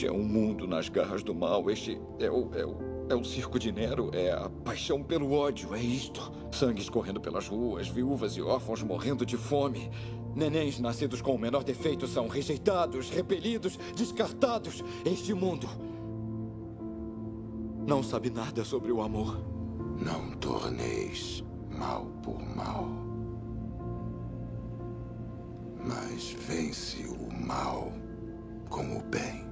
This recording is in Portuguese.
Este é um mundo nas garras do mal. Este é o, é o, é o circo de Nero. É a paixão pelo ódio. É isto. Sangue escorrendo pelas ruas, viúvas e órfãos morrendo de fome. Nenéns nascidos com o menor defeito são rejeitados, repelidos, descartados. Este mundo não sabe nada sobre o amor. Não torneis mal por mal. Mas vence o mal com o bem.